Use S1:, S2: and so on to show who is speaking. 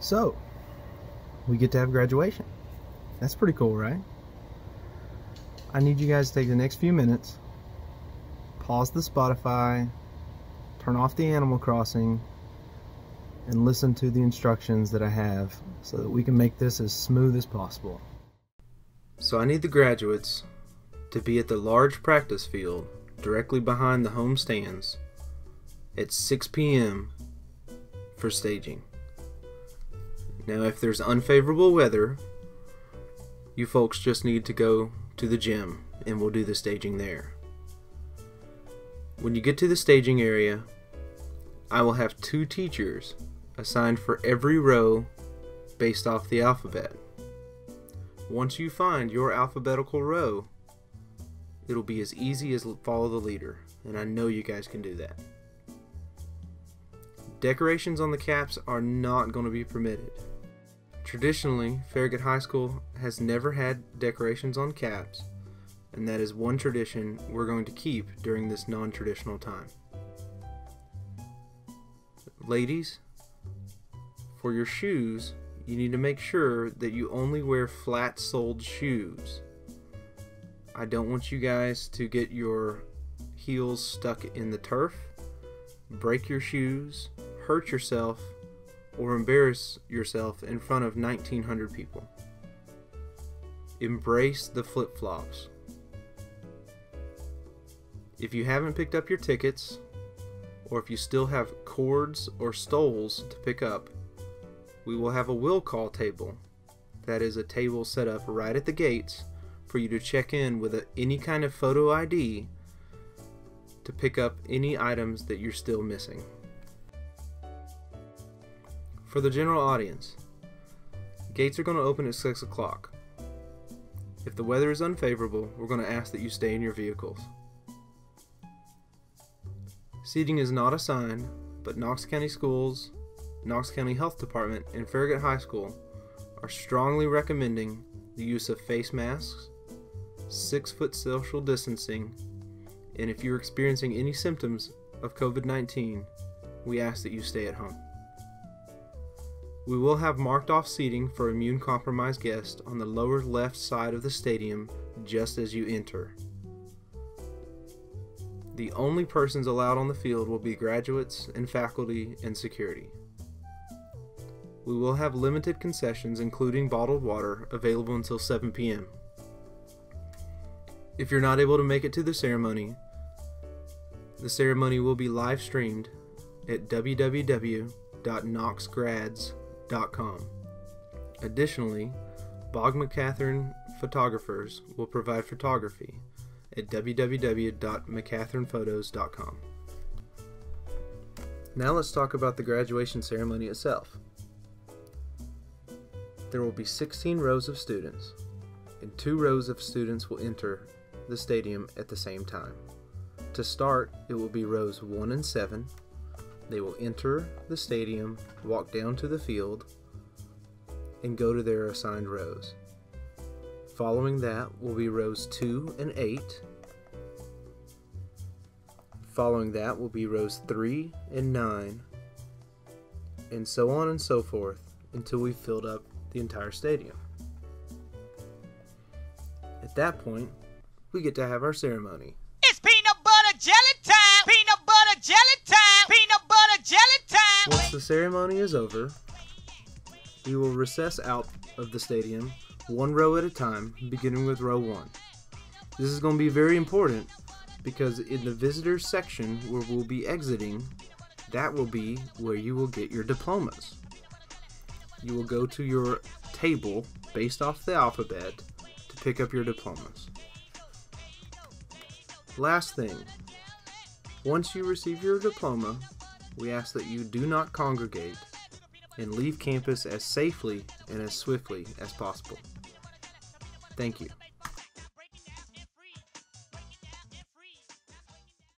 S1: So, we get to have graduation. That's pretty cool, right? I need you guys to take the next few minutes, pause the Spotify, turn off the Animal Crossing, and listen to the instructions that I have so that we can make this as smooth as possible. So I need the graduates to be at the large practice field directly behind the home stands at 6 p.m. for staging. Now, if there's unfavorable weather, you folks just need to go to the gym and we'll do the staging there. When you get to the staging area, I will have two teachers assigned for every row based off the alphabet. Once you find your alphabetical row, it'll be as easy as follow the leader, and I know you guys can do that. Decorations on the caps are not going to be permitted. Traditionally, Farragut High School has never had decorations on caps, and that is one tradition we're going to keep during this non traditional time. Ladies, for your shoes, you need to make sure that you only wear flat soled shoes. I don't want you guys to get your heels stuck in the turf, break your shoes, hurt yourself, or embarrass yourself in front of 1900 people. Embrace the flip flops. If you haven't picked up your tickets, or if you still have cords or stoles to pick up, we will have a will call table. That is a table set up right at the gates for you to check in with a, any kind of photo ID to pick up any items that you're still missing. For the general audience, gates are going to open at 6 o'clock. If the weather is unfavorable, we're going to ask that you stay in your vehicles. Seating is not assigned, but Knox County Schools Knox County Health Department and Farragut High School are strongly recommending the use of face masks, six foot social distancing, and if you're experiencing any symptoms of COVID 19, we ask that you stay at home. We will have marked off seating for immune compromised guests on the lower left side of the stadium just as you enter. The only persons allowed on the field will be graduates and faculty and security. We will have limited concessions, including bottled water, available until 7 p.m. If you're not able to make it to the ceremony, the ceremony will be live streamed at www.knoxgrads.com. Additionally, Bog McCatherine photographers will provide photography at www.mccatherinephotos.com. Now let's talk about the graduation ceremony itself. There will be 16 rows of students, and two rows of students will enter the stadium at the same time. To start, it will be rows 1 and 7. They will enter the stadium, walk down to the field, and go to their assigned rows. Following that will be rows 2 and 8. Following that will be rows 3 and 9, and so on and so forth until we've filled up the entire stadium. At that point, we get to have our ceremony.
S2: It's peanut butter jelly time!
S1: Ceremony is over, we will recess out of the stadium one row at a time, beginning with row one. This is going to be very important because in the visitors section where we'll be exiting, that will be where you will get your diplomas you will go to your table based off the alphabet to pick up your diplomas. Last thing, once you receive your diploma, we ask that you do not congregate and leave campus as safely and as swiftly as possible. Thank you.